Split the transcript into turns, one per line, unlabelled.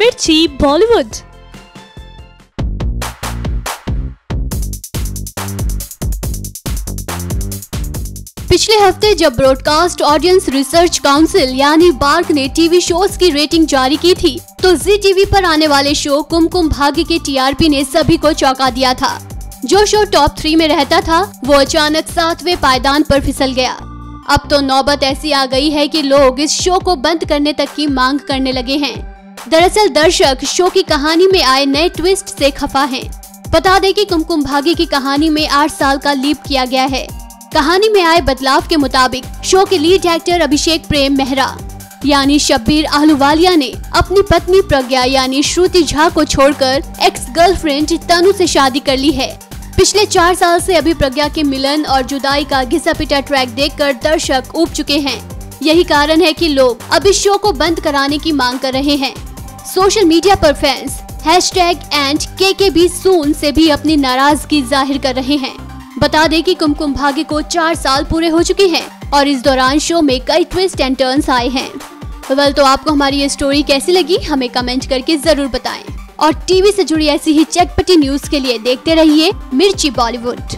मिर्ची, बॉलीवुड।
पिछले हफ़्ते जब ब्रॉडकास्ट ऑडियंस रिसर्च काउंसिल, यानी बार्क ने टीवी शोज़ की रेटिंग जारी की थी तो जी टीवी पर आने वाले शो कुमकुम भाग्य के टीआरपी ने सभी को चौंका दिया था। जो शो टॉप थ्री में रहता था, वो अचानक सातवें पायदान पर फिसल गया। अब तो नौबत ऐसी आ गई है कि लोग इस शो को बंद करने तक की मांग करने लगे हैं। दरअसल दर्शक शो की कहानी में आए नए ट्विस्ट से खफा हैं। बता दें कि कुमकुम भाग्य की कहानी में आठ साल का लीप किया गया है। कहानी में आए बदलाव के मुताबिक शो के लीड एक्टर अभिषेक प्रेम मेहरा, यानी शब्बीर आहलूवालिया ने अपनी पत्नी प्रज्ञा, यानी श्रुति झा को छोड़कर एक्स गर्लफ्रेंड तनु से शादी कर ली है। पिछले चार साल से अभी प्रज्ञा के मिलन और जुदाई का घिसा पिटा ट्रैक देखकर दर्शक उब चुके हैं। यही कारण है कि लोग इस शो को बंद कराने की मांग कर रहे हैं। सोशल मीडिया पर fans hashtag end K K B सून से भी अपनी नाराज़गी ज़ाहिर कर रहे हैं। बता दें कि कुमकुम भाग्य को चार साल पूरे हो चुके हैं और इस दौरान शो में कई ट्विस्ट एंड टर्न्स आए हैं। वेल तो आपको हमारी ये स्टोरी कैसी लगी? हमें कमेंट करके ज़रूर बताएँ। और टीवी से जुड़ी ऐसी ही चटपटी न्यूज़ के लिए देखते रहिए मिर्ची बॉलीवुड